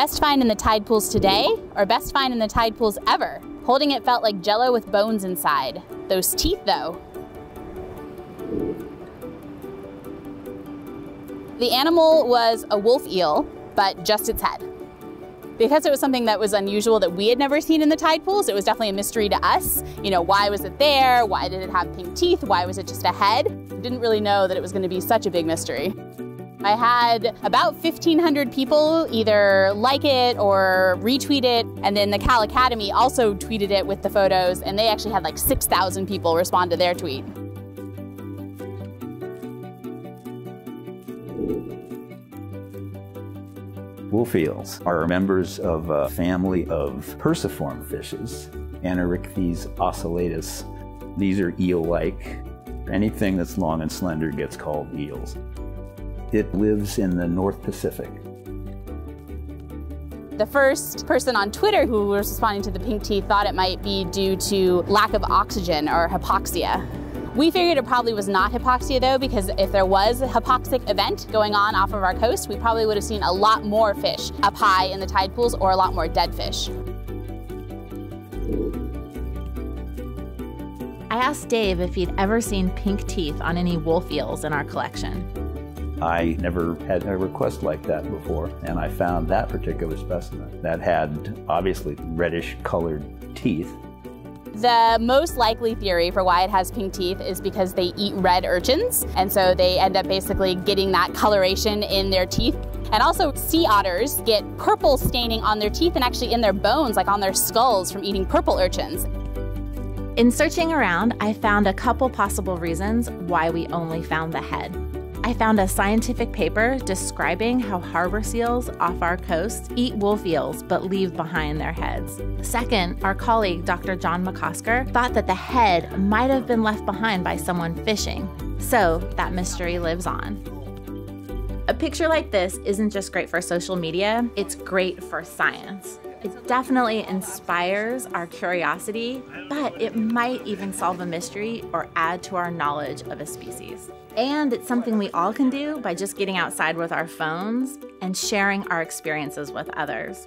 Best find in the tide pools today, or best find in the tide pools ever? Holding it felt like jello with bones inside. Those teeth, though. The animal was a wolf eel, but just its head. Because it was something that was unusual that we had never seen in the tide pools, it was definitely a mystery to us. You know, why was it there? Why did it have pink teeth? Why was it just a head? Didn't really know that it was going to be such a big mystery. I had about 1,500 people either like it or retweet it, and then the Cal Academy also tweeted it with the photos, and they actually had like 6,000 people respond to their tweet. Wolf eels are members of a family of perciform fishes, Anarrhichthys ocellatus. These are eel-like. Anything that's long and slender gets called eels. It lives in the North Pacific. The first person on Twitter who was responding to the pink teeth thought it might be due to lack of oxygen or hypoxia. We figured it probably was not hypoxia though, because if there was a hypoxic event going on off of our coast, we probably would have seen a lot more fish up high in the tide pools or a lot more dead fish. I asked Dave if he'd ever seen pink teeth on any wolf eels in our collection. I never had a request like that before, and I found that particular specimen that had obviously reddish colored teeth the most likely theory for why it has pink teeth is because they eat red urchins, and so they end up basically getting that coloration in their teeth. And also, sea otters get purple staining on their teeth and actually in their bones, like on their skulls, from eating purple urchins. In searching around, I found a couple possible reasons why we only found the head. I found a scientific paper describing how harbor seals off our coast eat wolf eels but leave behind their heads. Second, our colleague Dr. John McCosker thought that the head might have been left behind by someone fishing. So that mystery lives on. A picture like this isn't just great for social media, it's great for science. It definitely inspires our curiosity, but it might even solve a mystery or add to our knowledge of a species. And it's something we all can do by just getting outside with our phones and sharing our experiences with others.